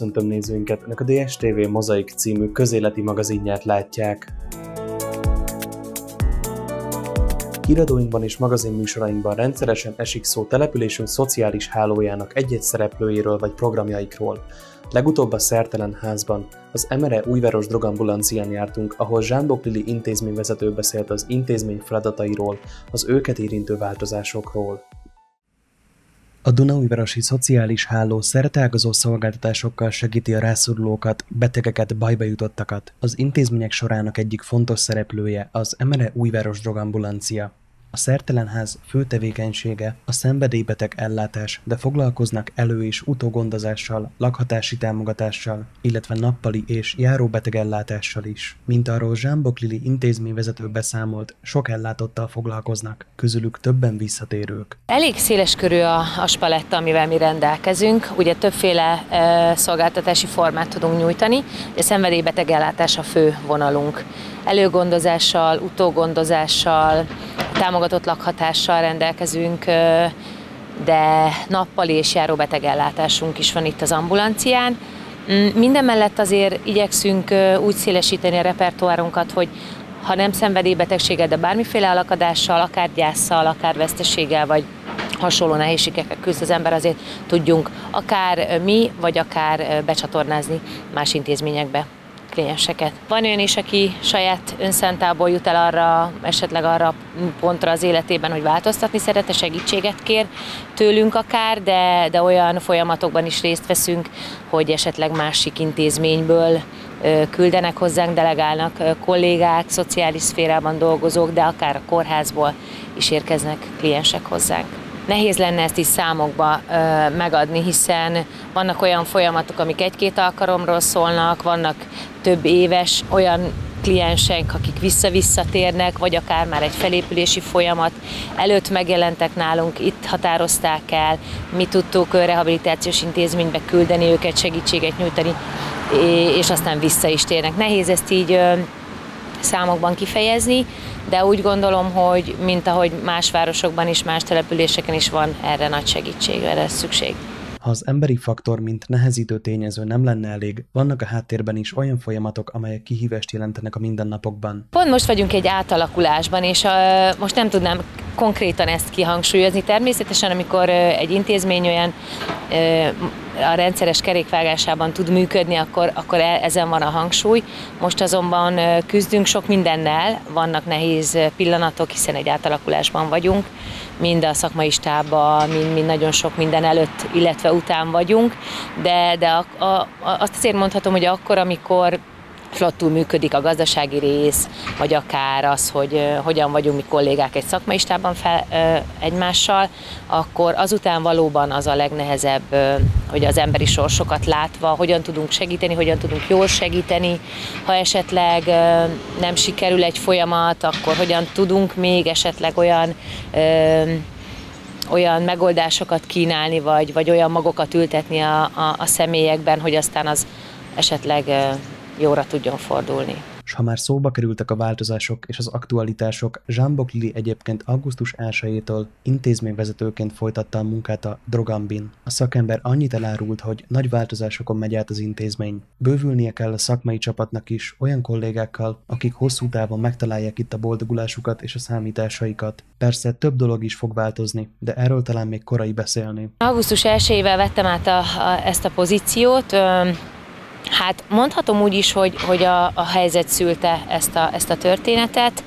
köszöntöm nézőinket, Önök a DSTV Mozaik című közéleti magazinját látják. Híradóinkban és magazinműsorainkban rendszeresen esik szó településünk szociális hálójának egy-egy szereplőjéről vagy programjaikról. Legutóbb a Szertelen házban, az Emere újváros drogambulancián jártunk, ahol Zsámbok Lili intézményvezető beszélt az intézmény feladatairól, az őket érintő változásokról. A Dunaújvárosi Szociális Háló szerteágazó szolgáltatásokkal segíti a rászorulókat, betegeket, bajba jutottakat. Az intézmények sorának egyik fontos szereplője az Emere Újváros Drogambulancia. A szertelenház fő tevékenysége a szenvedélybeteg ellátás, de foglalkoznak elő- és utógondozással, lakhatási támogatással, illetve nappali és járóbeteg ellátással is. Mint arról Zsámbok Lili intézményvezető beszámolt, sok ellátottal foglalkoznak, közülük többen visszatérők. Elég széles körű a, a spaletta, amivel mi rendelkezünk. Ugye többféle e, szolgáltatási formát tudunk nyújtani, de szenvedélybeteg ellátás a fő vonalunk. Előgondozással, utógondozással, támogatott lakhatással rendelkezünk, de nappali és járóbetegellátásunk is van itt az ambulancián. Mm, minden mellett azért igyekszünk úgy szélesíteni a repertoárunkat, hogy ha nem szenvedélybetegséggel, de bármiféle alakadással, akár gyászsal, akár veszteséggel, vagy hasonló nehézségekkel küzd az ember, azért tudjunk akár mi, vagy akár becsatornázni más intézményekbe klienseket. Van olyan is, aki saját önszentából jut el arra, esetleg arra pontra az életében, hogy változtatni szeretne, segítséget kér tőlünk akár, de, de olyan folyamatokban is részt veszünk, hogy esetleg másik intézményből küldenek hozzánk, delegálnak kollégák, szociális szférában dolgozók, de akár a kórházból is érkeznek kliensek hozzánk. Nehéz lenne ezt is számokba ö, megadni, hiszen vannak olyan folyamatok, amik egy-két alkalomról szólnak, vannak több éves olyan klienseink, akik vissza-visszatérnek, vagy akár már egy felépülési folyamat előtt megjelentek nálunk, itt határozták el, mi tudtuk rehabilitációs intézménybe küldeni őket, segítséget nyújtani, és aztán vissza is térnek. Nehéz ezt így számokban kifejezni, de úgy gondolom, hogy mint ahogy más városokban is, más településeken is van erre nagy segítség, erre szükség. Ha az emberi faktor, mint nehezítő tényező nem lenne elég, vannak a háttérben is olyan folyamatok, amelyek kihívást jelentenek a mindennapokban. Pont most vagyunk egy átalakulásban, és uh, most nem tudnám konkrétan ezt kihangsúlyozni. Természetesen, amikor egy intézmény olyan a rendszeres kerékvágásában tud működni, akkor, akkor e, ezen van a hangsúly. Most azonban küzdünk sok mindennel, vannak nehéz pillanatok, hiszen egy átalakulásban vagyunk, mind a szakmai stábban, mind, mind nagyon sok minden előtt, illetve után vagyunk, de, de a, a, azt azért mondhatom, hogy akkor, amikor flottul működik a gazdasági rész, vagy akár az, hogy hogyan vagyunk mi kollégák egy szakmai stábban fel, egymással, akkor azután valóban az a legnehezebb, hogy az emberi sorsokat látva, hogyan tudunk segíteni, hogyan tudunk jól segíteni, ha esetleg nem sikerül egy folyamat, akkor hogyan tudunk még esetleg olyan olyan megoldásokat kínálni, vagy, vagy olyan magokat ültetni a, a, a személyekben, hogy aztán az esetleg jóra tudjon fordulni. És ha már szóba kerültek a változások és az aktualitások, Jean Bocli egyébként augusztus 1-től intézményvezetőként folytatta a munkát a Drogambin. A szakember annyit elárult, hogy nagy változásokon megy át az intézmény. Bővülnie kell a szakmai csapatnak is olyan kollégákkal, akik hosszú távon megtalálják itt a boldogulásukat és a számításaikat. Persze több dolog is fog változni, de erről talán még korai beszélni. Augusztus 1-ével vettem át a, a, ezt a pozíciót. Hát mondhatom úgy is, hogy, hogy a, a helyzet szülte ezt a, ezt a történetet.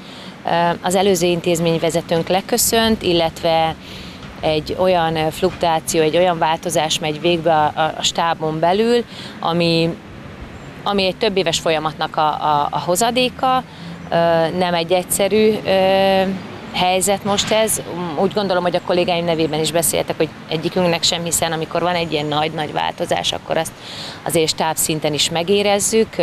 Az előző intézményvezetőnk leköszönt, illetve egy olyan fluktuáció, egy olyan változás megy végbe a, a stábon belül, ami, ami egy több éves folyamatnak a, a, a hozadéka, nem egy egyszerű helyzet most ez. Úgy gondolom, hogy a kollégáim nevében is beszéltek, hogy egyikünknek sem, hiszen amikor van egy ilyen nagy-nagy változás, akkor azt azért stábszinten is megérezzük.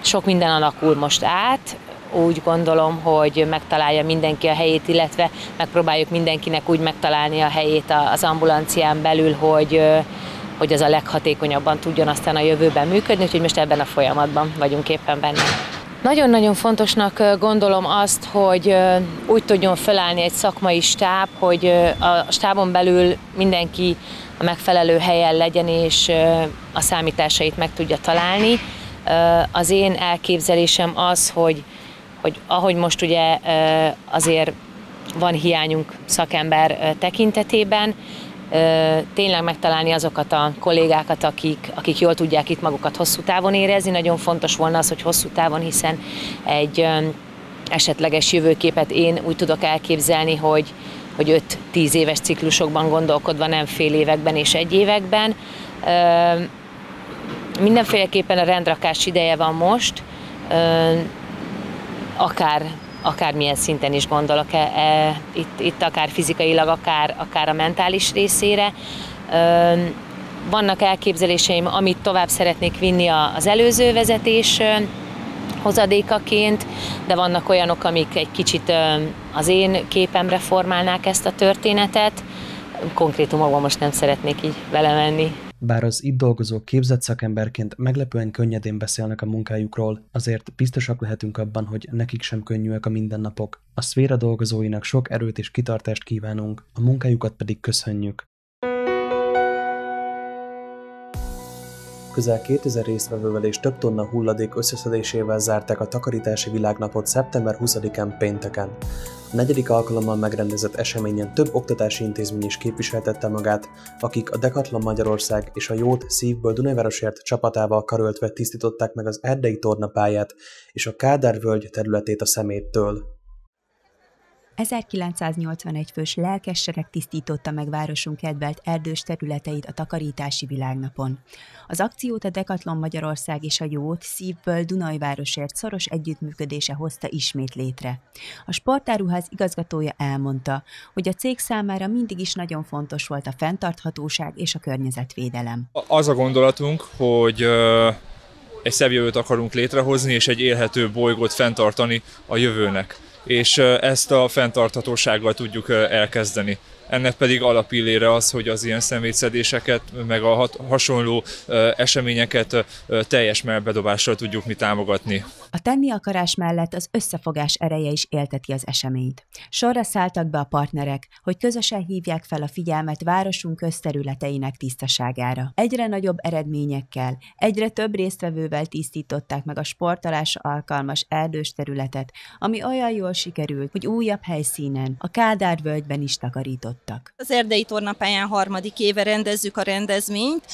Sok minden alakul most át, úgy gondolom, hogy megtalálja mindenki a helyét, illetve megpróbáljuk mindenkinek úgy megtalálni a helyét az ambulancián belül, hogy, hogy az a leghatékonyabban tudjon aztán a jövőben működni, úgyhogy most ebben a folyamatban vagyunk éppen benne. Nagyon-nagyon fontosnak gondolom azt, hogy úgy tudjon felállni egy szakmai stáb, hogy a stábon belül mindenki a megfelelő helyen legyen, és a számításait meg tudja találni. Az én elképzelésem az, hogy, hogy ahogy most ugye azért van hiányunk szakember tekintetében, tényleg megtalálni azokat a kollégákat, akik, akik jól tudják itt magukat hosszú távon érezni. Nagyon fontos volna az, hogy hosszú távon, hiszen egy esetleges jövőképet én úgy tudok elképzelni, hogy, hogy 5-10 éves ciklusokban gondolkodva, nem fél években és egy években. Mindenféleképpen a rendrakás ideje van most, akár akármilyen szinten is gondolok, e, e, itt, itt akár fizikailag, akár, akár a mentális részére. E, vannak elképzeléseim, amit tovább szeretnék vinni az előző vezetés hozadékaként, de vannak olyanok, amik egy kicsit az én képemre formálnák ezt a történetet. Konkrétumokban most nem szeretnék így vele menni. Bár az itt dolgozók képzett szakemberként meglepően könnyedén beszélnek a munkájukról, azért biztosak lehetünk abban, hogy nekik sem könnyűek a mindennapok. A szféra dolgozóinak sok erőt és kitartást kívánunk, a munkájukat pedig köszönjük. Közel 2000 résztvevővel és több tonna hulladék összeszedésével zárták a takarítási világnapot szeptember 20-án pénteken. A negyedik alkalommal megrendezett eseményen több oktatási intézmény is képviseltette magát, akik a Decathlon Magyarország és a Jót szívből Dunajvárosért csapatával karöltve tisztították meg az erdei tornapályát és a Kádár völgy területét a szeméttől. 1981 fős lelkessereg tisztította meg városunk kedvelt erdős területeit a takarítási világnapon. Az akciót a Decathlon Magyarország és a Jót szívből Dunajvárosért szoros együttműködése hozta ismét létre. A sportáruház igazgatója elmondta, hogy a cég számára mindig is nagyon fontos volt a fenntarthatóság és a környezetvédelem. Az a gondolatunk, hogy egy szebb jövőt akarunk létrehozni, és egy élhető bolygót fenntartani a jövőnek és ezt a fenntarthatósággal tudjuk elkezdeni. Ennek pedig alapillére az, hogy az ilyen szemétszedéseket, meg a hasonló eseményeket teljes melbedobással tudjuk mi támogatni. A tenni akarás mellett az összefogás ereje is élteti az eseményt. Sorra szálltak be a partnerek, hogy közösen hívják fel a figyelmet városunk közterületeinek tisztaságára. Egyre nagyobb eredményekkel, egyre több résztvevővel tisztították meg a sportolásra alkalmas erdős területet, ami olyan jól sikerült, hogy újabb helyszínen, a Kádár völgyben is takarítottak. Az erdei tornapályán harmadik éve rendezzük a rendezvényt.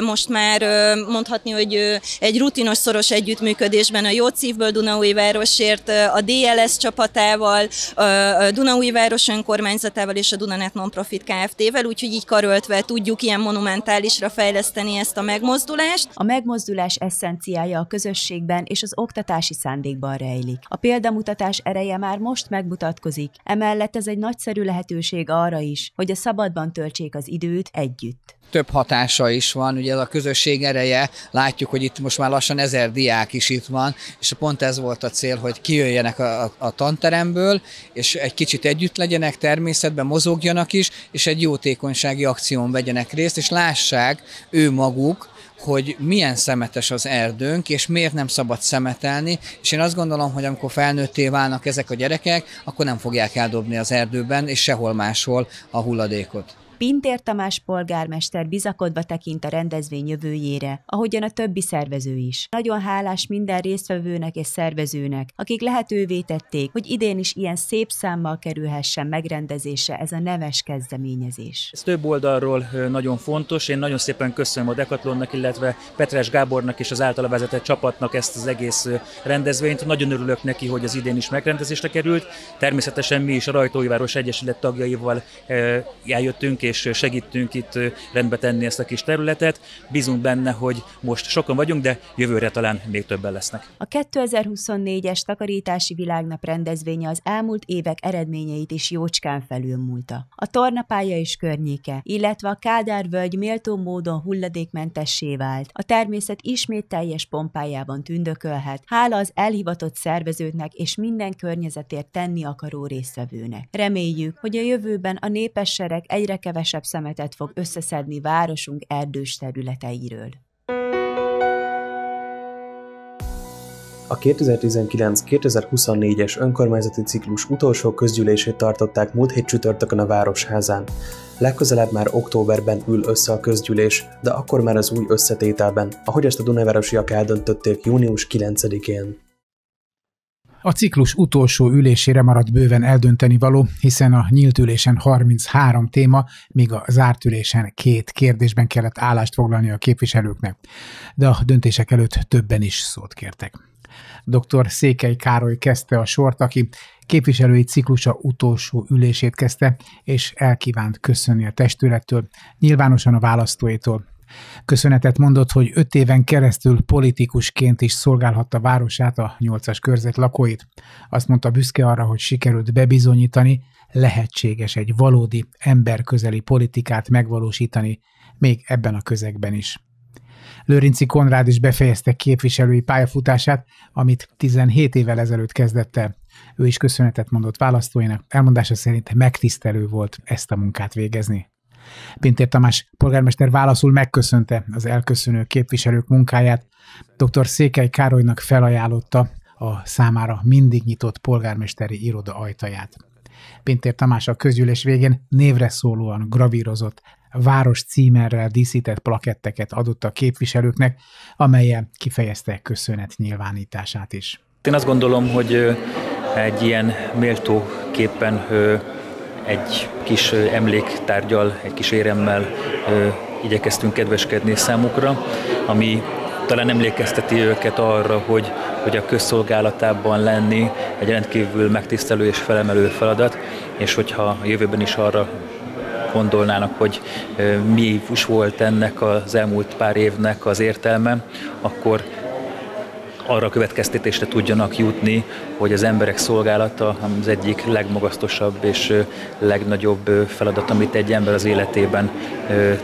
Most már mondhatni, hogy egy rutinos szoros együttműködésben a jó szívből Dunaújvárosért, a DLS csapatával, a Dunaújváros önkormányzatával és a Dunanet Nonprofit Kft-vel, úgyhogy így karöltve tudjuk ilyen monumentálisra fejleszteni ezt a megmozdulást. A megmozdulás eszenciája a közösségben és az oktatási szándékban rejlik. A példamutatás ereje már most megmutatkozik, emellett ez egy nagyszerű lehetőség arra is, hogy a szabadban töltsék az időt együtt. Több hatása is van, ugye ez a közösség ereje, látjuk, hogy itt most már lassan ezer diák is itt van, és pont ez volt a cél, hogy kijöjjenek a, a, tanteremből, és egy kicsit együtt legyenek, természetben mozogjanak is, és egy jótékonysági akción vegyenek részt, és lássák ő maguk, hogy milyen szemetes az erdőnk, és miért nem szabad szemetelni, és én azt gondolom, hogy amikor felnőtté válnak ezek a gyerekek, akkor nem fogják eldobni az erdőben, és sehol máshol a hulladékot. Pintér Tamás polgármester bizakodva tekint a rendezvény jövőjére, ahogyan a többi szervező is. Nagyon hálás minden résztvevőnek és szervezőnek, akik lehetővé tették, hogy idén is ilyen szép számmal kerülhessen megrendezésre ez a neves kezdeményezés. Ez több oldalról nagyon fontos. Én nagyon szépen köszönöm a Decathlonnak, illetve Petres Gábornak és az általa vezetett csapatnak ezt az egész rendezvényt. Nagyon örülök neki, hogy az idén is megrendezésre került. Természetesen mi is a Rajtóiváros Egyesület tagjaival eljöttünk és segítünk itt rendbe tenni ezt a kis területet. Bízunk benne, hogy most sokan vagyunk, de jövőre talán még többen lesznek. A 2024-es takarítási világnap rendezvénye az elmúlt évek eredményeit is jócskán felülmúlta. A tornapálya és környéke, illetve a Kádár völgy méltó módon hulladékmentessé vált. A természet ismét teljes pompájában tündökölhet, hála az elhivatott szervezőknek és minden környezetért tenni akaró résztvevőnek. Reméljük, hogy a jövőben a népessereg egyre kevesebb kevesebb szemetet fog összeszedni városunk erdős területeiről. A 2019-2024-es önkormányzati ciklus utolsó közgyűlését tartották múlt hét csütörtökön a Városházán. Legközelebb már októberben ül össze a közgyűlés, de akkor már az új összetételben, ahogy ezt a Dunavárosiak eldöntötték június 9-én. A ciklus utolsó ülésére maradt bőven eldönteni való, hiszen a nyílt ülésen 33 téma, míg a zárt ülésen két kérdésben kellett állást foglalni a képviselőknek, de a döntések előtt többen is szót kértek. Dr. Székely Károly kezdte a sort, aki képviselői ciklusa utolsó ülését kezdte, és elkívánt köszönni a testülettől, nyilvánosan a választóitól, Köszönetet mondott, hogy öt éven keresztül politikusként is szolgálhatta városát, a nyolcas körzet lakóit. Azt mondta büszke arra, hogy sikerült bebizonyítani, lehetséges egy valódi, emberközeli politikát megvalósítani, még ebben a közegben is. Lőrinci Konrád is befejezte képviselői pályafutását, amit 17 évvel ezelőtt kezdett el. Ő is köszönetet mondott választóinak, elmondása szerint megtisztelő volt ezt a munkát végezni. Pintér Tamás polgármester válaszul megköszönte az elköszönő képviselők munkáját. Dr. Székely Károlynak felajánlotta a számára mindig nyitott polgármesteri iroda ajtaját. Pintér Tamás a közgyűlés végén névre szólóan gravírozott, város címerrel díszített plaketteket adott a képviselőknek, amelyen kifejezte köszönet nyilvánítását is. Én azt gondolom, hogy egy ilyen méltó képpen egy kis emléktárgyal, egy kis éremmel igyekeztünk kedveskedni számukra, ami talán emlékezteti őket arra, hogy, hogy a közszolgálatában lenni egy rendkívül megtisztelő és felemelő feladat, és hogyha a jövőben is arra gondolnának, hogy mi is volt ennek az elmúlt pár évnek az értelme, akkor arra a következtetésre tudjanak jutni, hogy az emberek szolgálata az egyik legmagasztosabb és legnagyobb feladat, amit egy ember az életében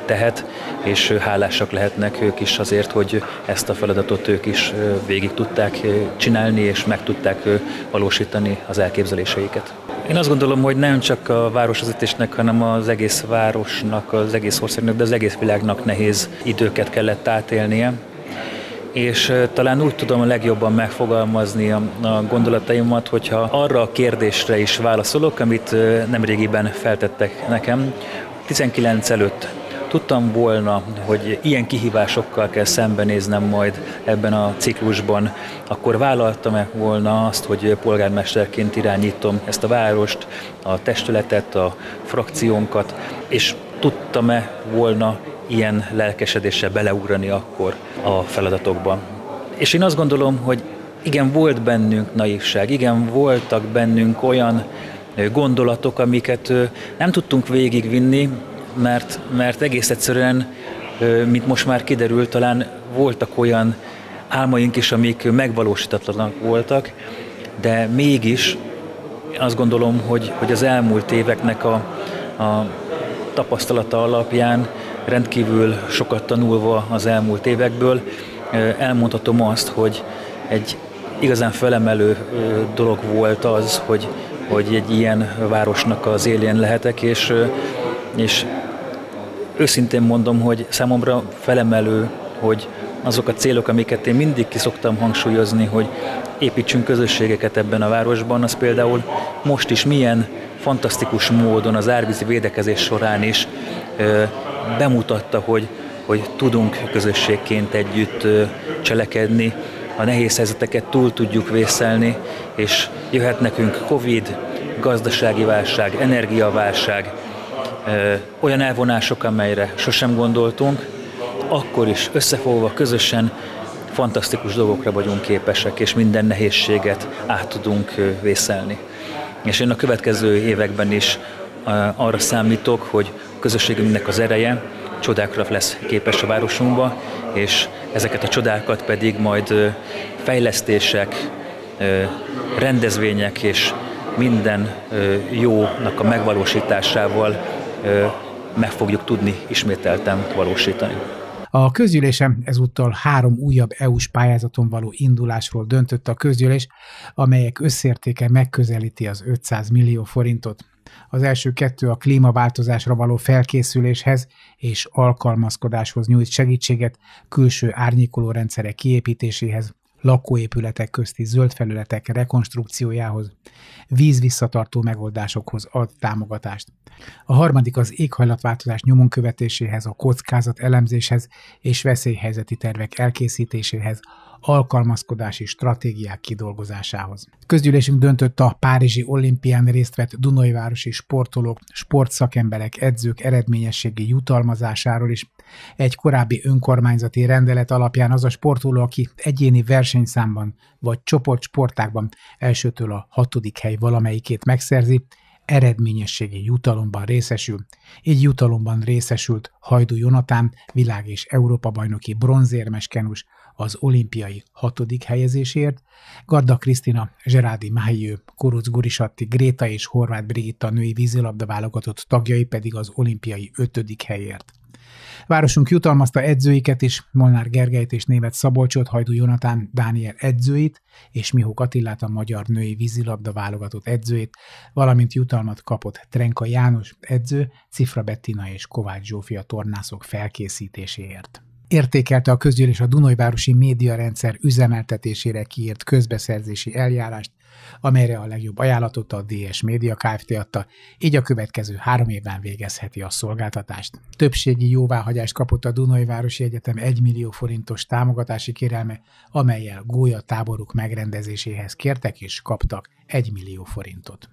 tehet, és hálásak lehetnek ők is azért, hogy ezt a feladatot ők is végig tudták csinálni, és meg tudták valósítani az elképzeléseiket. Én azt gondolom, hogy nem csak a városvezetésnek, hanem az egész városnak, az egész országnak, de az egész világnak nehéz időket kellett átélnie és talán úgy tudom a legjobban megfogalmazni a, a gondolataimat, hogyha arra a kérdésre is válaszolok, amit nemrégiben feltettek nekem. 19 előtt tudtam volna, hogy ilyen kihívásokkal kell szembenéznem majd ebben a ciklusban, akkor vállaltam-e volna azt, hogy polgármesterként irányítom ezt a várost, a testületet, a frakciónkat, és tudtam-e volna ilyen lelkesedéssel beleugrani akkor a feladatokba. És én azt gondolom, hogy igen, volt bennünk naivság, igen, voltak bennünk olyan gondolatok, amiket nem tudtunk végigvinni, mert, mert egész egyszerűen, mint most már kiderült, talán voltak olyan álmaink is, amik megvalósítatlanak voltak, de mégis azt gondolom, hogy, hogy az elmúlt éveknek a, a tapasztalata alapján rendkívül sokat tanulva az elmúlt évekből, elmondhatom azt, hogy egy igazán felemelő dolog volt az, hogy, hogy egy ilyen városnak az élén lehetek, és, és őszintén mondom, hogy számomra felemelő, hogy azok a célok, amiket én mindig ki szoktam hangsúlyozni, hogy építsünk közösségeket ebben a városban, az például most is milyen fantasztikus módon az árvízi védekezés során is bemutatta, hogy, hogy tudunk közösségként együtt cselekedni, a nehéz helyzeteket túl tudjuk vészelni, és jöhet nekünk Covid, gazdasági válság, energiaválság, olyan elvonások, amelyre sosem gondoltunk, akkor is összefogva közösen fantasztikus dolgokra vagyunk képesek, és minden nehézséget át tudunk vészelni. És én a következő években is arra számítok, hogy közösségünknek az ereje csodákra lesz képes a városunkba, és ezeket a csodákat pedig majd fejlesztések, rendezvények és minden jónak a megvalósításával meg fogjuk tudni ismételten valósítani. A közgyűlésen ezúttal három újabb EU-s pályázaton való indulásról döntött a közgyűlés, amelyek összértéke megközelíti az 500 millió forintot. Az első kettő a klímaváltozásra való felkészüléshez és alkalmazkodáshoz nyújt segítséget külső árnyékoló rendszerek kiépítéséhez, lakóépületek közti zöld felületek rekonstrukciójához, vízvisszatartó megoldásokhoz ad támogatást. A harmadik az éghajlatváltozás nyomon követéséhez, a kockázat elemzéshez és veszélyhelyzeti tervek elkészítéséhez, alkalmazkodási stratégiák kidolgozásához. Közgyűlésünk döntött a Párizsi olimpián részt vett Dunajvárosi sportolók, sportszakemberek, edzők eredményességi jutalmazásáról is. Egy korábbi önkormányzati rendelet alapján az a sportoló, aki egyéni versenyszámban vagy csoportsportákban elsőtől a hatodik hely valamelyikét megszerzi, eredményességi jutalomban részesül. Így jutalomban részesült Hajdú Jonatán, világ- és Európa-bajnoki bronzérmes kenus, az olimpiai hatodik helyezésért, Garda Krisztina, Zserádi Májő, Kuruc Gurisatti, Gréta és Horváth Brigitta női vízilabda válogatott tagjai pedig az olimpiai ötödik helyért. Városunk jutalmazta edzőiket is, Molnár Gergelyt és német Szabolcsot, Hajdú Jonatán Dániel edzőit, és Mihó Attillát a magyar női vízilabda válogatott edzőit, valamint jutalmat kapott Trenka János edző, Cifra Bettina és Kovács Zsófia tornászok felkészítéséért. Értékelte a közgyűlés a Dunajvárosi médiarendszer üzemeltetésére kiírt közbeszerzési eljárást, amelyre a legjobb ajánlatot a DS Media Kft. adta, így a következő három évben végezheti a szolgáltatást. Többségi jóváhagyást kapott a Dunajvárosi Egyetem 1 millió forintos támogatási kérelme, amelyel gólya táboruk megrendezéséhez kértek és kaptak 1 millió forintot.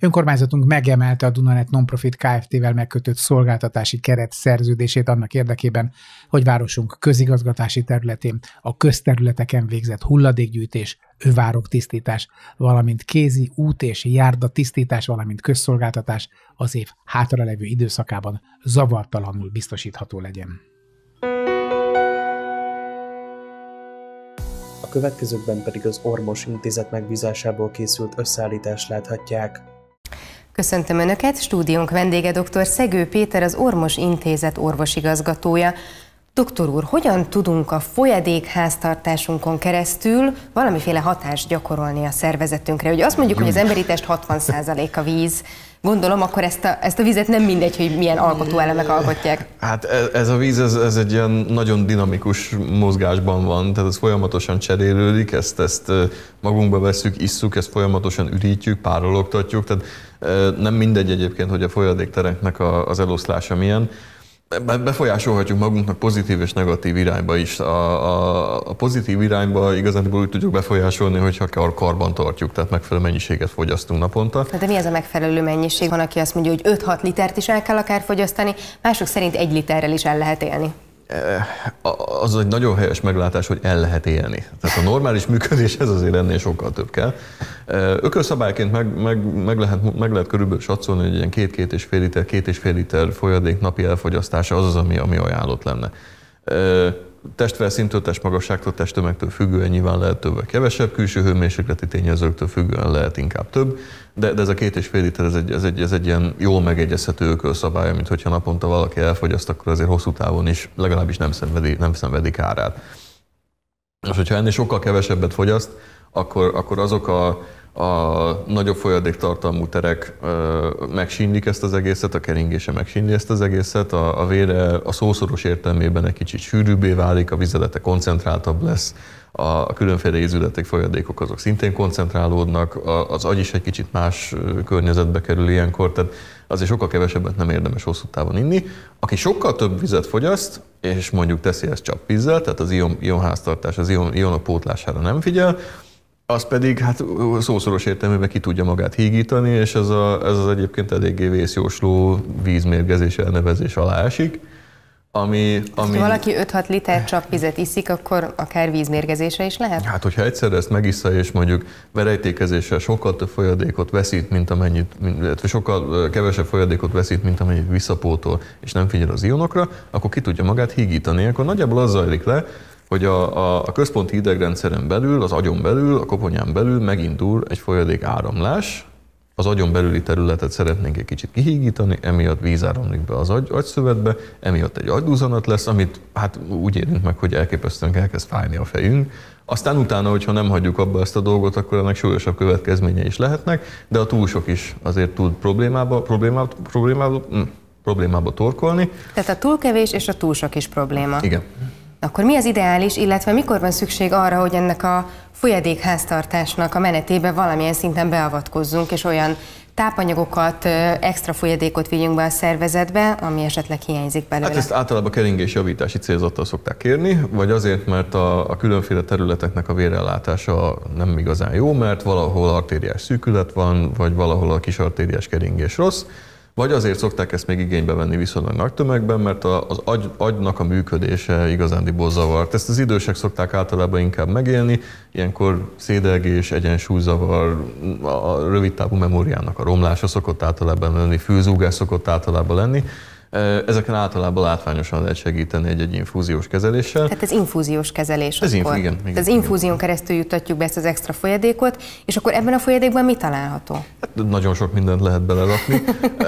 Önkormányzatunk megemelte a Dunanet Nonprofit Kft-vel megkötött szolgáltatási keret szerződését annak érdekében, hogy városunk közigazgatási területén a közterületeken végzett hulladékgyűjtés, övárok tisztítás, valamint kézi út és járda tisztítás, valamint közszolgáltatás az év hátralevő időszakában zavartalanul biztosítható legyen. A következőkben pedig az Ormos Intézet megbízásából készült összeállítást láthatják. Köszöntöm Önöket, stúdiónk vendége dr. Szegő Péter, az Ormos Intézet orvosigazgatója. Doktor úr, hogyan tudunk a folyadékháztartásunkon keresztül valamiféle hatást gyakorolni a szervezetünkre? Ugye azt mondjuk, hogy az emberi test 60% a víz, Gondolom, akkor ezt a, ezt a vizet nem mindegy, hogy milyen alkotóelemek alkotják. Hát ez, ez a víz, ez, ez egy ilyen nagyon dinamikus mozgásban van, tehát ez folyamatosan cserélődik, ezt, ezt magunkba veszük, isszuk, ezt folyamatosan ürítjük, párologtatjuk, tehát nem mindegy egyébként, hogy a folyadéktereknek az eloszlása milyen. Befolyásolhatjuk magunknak pozitív és negatív irányba is. A, a, a pozitív irányba igazából úgy tudjuk befolyásolni, hogyha kar, karban tartjuk, tehát megfelelő mennyiséget fogyasztunk naponta. De mi ez a megfelelő mennyiség? Van, aki azt mondja, hogy 5-6 litert is el kell akár fogyasztani, mások szerint egy literrel is el lehet élni. Az egy nagyon helyes meglátás, hogy el lehet élni. Tehát a normális működéshez azért ennél sokkal több kell. Ökölszabályként meg, meg, meg, lehet, meg lehet körülbelül satszolni, hogy ilyen két-két és fél liter, két és fél liter folyadék napi elfogyasztása az az, ami, ami ajánlott lenne testfelszíntől, testmagasságtól, testtömegtől függően nyilván lehet több vagy kevesebb, külső hőmérsékleti tényezőktől függően lehet inkább több, de, de ez a két és fél liter, ez egy, ez egy, ez egy ilyen jól megegyezhető ökölszabály, mint hogyha naponta valaki elfogyaszt, akkor azért hosszú távon is legalábbis nem szenvedi, nem szenvedi kárát. Most, hogyha ennél sokkal kevesebbet fogyaszt, akkor, akkor azok a a nagyobb folyadéktartalmú terek megsínlik ezt az egészet, a keringése megsínli ezt az egészet, a, a vére a szószoros értelmében egy kicsit sűrűbbé válik, a vizelete koncentráltabb lesz, a különféle ízületek, folyadékok azok szintén koncentrálódnak, az agy is egy kicsit más környezetbe kerül ilyenkor, tehát azért sokkal kevesebbet nem érdemes hosszú távon inni. Aki sokkal több vizet fogyaszt, és mondjuk teszi ezt csapvízzel, tehát az ion, ionháztartás, az ion, ionok pótlására nem figyel, az pedig hát szószoros értelmében ki tudja magát hígítani, és ez, a, ez az egyébként eléggé vészjósló vízmérgezés elnevezés alá esik. Ami, ami... Ha valaki 5-6 liter csak vizet iszik, akkor akár vízmérgezése is lehet? Hát, hogyha egyszer ezt megissza, és mondjuk verejtékezéssel sokkal több folyadékot veszít, mint amennyit, illetve sokkal kevesebb folyadékot veszít, mint amennyit visszapótol, és nem figyel az ionokra, akkor ki tudja magát hígítani. Akkor nagyjából az zajlik le, hogy a, a, a központi idegrendszeren belül, az agyon belül, a koponyán belül megindul egy folyadék áramlás, az agyon belüli területet szeretnénk egy kicsit kihígítani, emiatt víz áramlik be az agy, agyszövetbe, emiatt egy agydúzanat lesz, amit hát úgy érünk meg, hogy elképesztően elkezd fájni a fejünk. Aztán utána, hogyha nem hagyjuk abba ezt a dolgot, akkor ennek súlyosabb következménye is lehetnek, de a túlsok is azért tud problémába, problémába, problémába, hm, problémába torkolni. Tehát a túlkevés és a túlsok is probléma. Igen. Akkor mi az ideális, illetve mikor van szükség arra, hogy ennek a folyadékháztartásnak a menetébe valamilyen szinten beavatkozzunk, és olyan tápanyagokat, extra folyadékot vigyünk be a szervezetbe, ami esetleg hiányzik belőle. Hát ezt általában keringés javítási célzattal szokták kérni, vagy azért, mert a, a különféle területeknek a vérellátása nem igazán jó, mert valahol artériás szűkület van, vagy valahol a kis artériás keringés rossz, vagy azért szokták ezt még igénybe venni viszonylag nagy tömegben, mert az agy, agynak a működése igazándiból zavart. Ezt az idősek szokták általában inkább megélni, ilyenkor szédelgés, egyensúlyzavar, a rövid távú memóriának a romlása szokott általában lenni, fülzúgás szokott általában lenni, Ezeken általában látványosan lehet segíteni egy-egy infúziós kezeléssel. Tehát ez infúziós kezelés ez akkor. Inf- igen, igen, az infúzión keresztül jutatjuk be ezt az extra folyadékot, és akkor ebben a folyadékban mi található? Hát nagyon sok mindent lehet belerakni.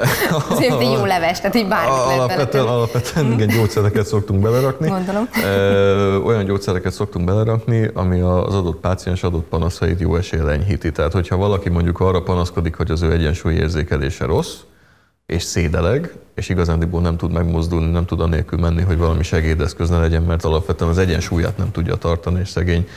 ez egy jó leves, tehát így bármit alapvetően, lehet alapvetően igen, gyógyszereket szoktunk belerakni. Gondolom. Olyan gyógyszereket szoktunk belerakni, ami az adott páciens adott panaszait jó esélye enyhíti. Tehát, hogyha valaki mondjuk arra panaszkodik, hogy az ő egyensúlyi érzékelése rossz, és szédeleg, és igazándiból nem tud megmozdulni, nem tud anélkül menni, hogy valami segédeszköz ne legyen, mert alapvetően az egyensúlyát nem tudja tartani, és szegény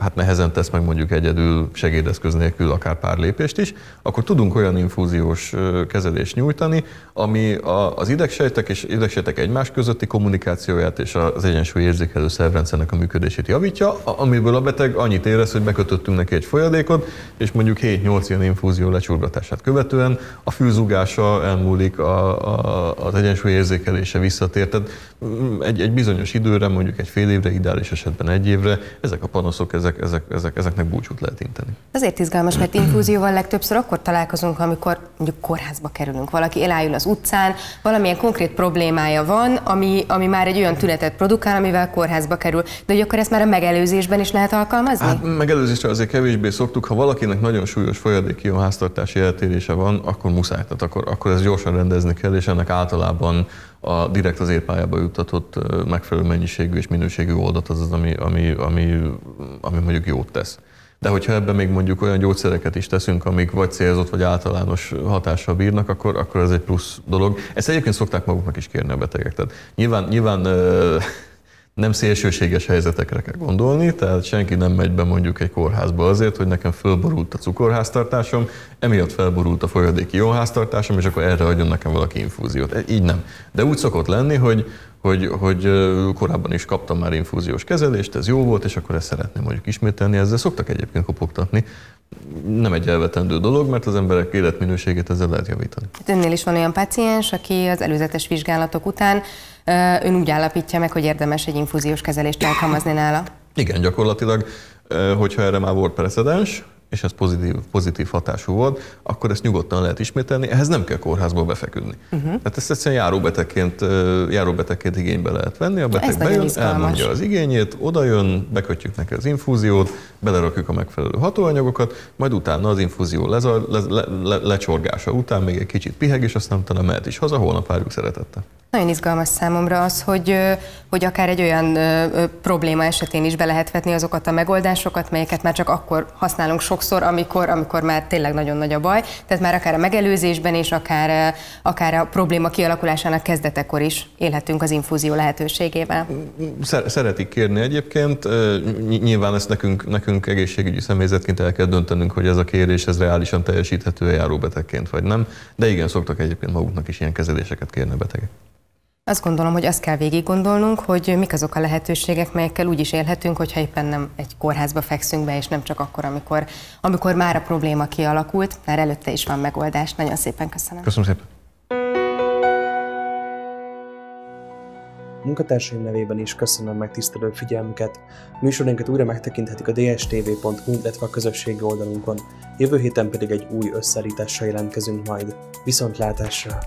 hát nehezen tesz meg mondjuk egyedül segédeszköz nélkül akár pár lépést is, akkor tudunk olyan infúziós kezelést nyújtani, ami az idegsejtek és idegsejtek egymás közötti kommunikációját és az egyensúly érzékelő szervrendszernek a működését javítja, amiből a beteg annyit érez, hogy bekötöttünk neki egy folyadékot, és mondjuk 7-8 ilyen infúzió lecsurgatását követően a fülzugása elmúlik, a, a, az egyensúly érzékelése visszatér. Tehát mm, egy, egy bizonyos időre, mondjuk egy fél évre, ideális esetben egy évre, ezek a panaszok, ezek, ezek, ezek, ezeknek búcsút lehet inteni. Azért izgalmas, mert infúzióval legtöbbször akkor találkozunk, amikor mondjuk kórházba kerülünk. Valaki elájul az utcán, valamilyen konkrét problémája van, ami, ami már egy olyan tünetet produkál, amivel kórházba kerül. De hogy akkor ezt már a megelőzésben is lehet alkalmazni? Hát megelőzésre azért kevésbé szoktuk. Ha valakinek nagyon súlyos folyadéki háztartási eltérése van, akkor muszáj. Tehát akkor, akkor ezt gyorsan rendezni kell, és ennek általában a direkt az érpályába juttatott megfelelő mennyiségű és minőségű oldat az az, ami, ami, ami, ami mondjuk jót tesz. De hogyha ebben még mondjuk olyan gyógyszereket is teszünk, amik vagy célzott, vagy általános hatással bírnak, akkor, akkor ez egy plusz dolog. Ezt egyébként szokták maguknak is kérni a betegek. Tehát nyilván, nyilván nem szélsőséges helyzetekre kell gondolni, tehát senki nem megy be mondjuk egy kórházba azért, hogy nekem fölborult a cukorháztartásom, emiatt felborult a folyadéki jóháztartásom, és akkor erre adjon nekem valaki infúziót. E, így nem. De úgy szokott lenni, hogy hogy, hogy korábban is kaptam már infúziós kezelést, ez jó volt, és akkor ezt szeretném mondjuk ismételni, ezzel szoktak egyébként kopogtatni. Nem egy elvetendő dolog, mert az emberek életminőségét ezzel lehet javítani. Hát önnél is van olyan paciens, aki az előzetes vizsgálatok után ön úgy állapítja meg, hogy érdemes egy infúziós kezelést alkalmazni nála? Igen, gyakorlatilag, hogyha erre már volt precedens, és ez pozitív, pozitív hatású volt, akkor ezt nyugodtan lehet ismételni, ehhez nem kell kórházba befeküdni. Uh-huh. Tehát ezt egyszerűen járóbetegként, járóbetegként igénybe lehet venni, a beteg bejön, elmondja az igényét, oda jön, bekötjük neki az infúziót, belerakjuk a megfelelő hatóanyagokat, majd utána az infúzió lezar, le, le, le, lecsorgása után még egy kicsit piheg, és aztán utána mehet is haza, holnap várjuk szeretettel. Nagyon izgalmas számomra az, hogy, hogy akár egy olyan ö, probléma esetén is be lehet vetni azokat a megoldásokat, melyeket már csak akkor használunk sokszor, amikor, amikor már tényleg nagyon nagy a baj. Tehát már akár a megelőzésben és akár, akár a probléma kialakulásának kezdetekor is élhetünk az infúzió lehetőségével. Szeretik kérni egyébként. Nyilván ezt nekünk, nekünk egészségügyi személyzetként el kell döntenünk, hogy ez a kérés ez reálisan teljesíthető-e járóbetegként vagy nem. De igen, szoktak egyébként maguknak is ilyen kezeléseket kérni a betegek. Azt gondolom, hogy azt kell végig gondolnunk, hogy mik azok a lehetőségek, melyekkel úgy is élhetünk, hogyha éppen nem egy kórházba fekszünk be, és nem csak akkor, amikor, amikor már a probléma kialakult, mert előtte is van megoldás. Nagyon szépen köszönöm. Köszönöm szépen. Munkatársaim nevében is köszönöm megtisztelő figyelmüket. Műsorainkat újra megtekinthetik a dstv.hu, illetve a közösségi oldalunkon. Jövő héten pedig egy új összeállítással jelentkezünk majd. Viszontlátásra!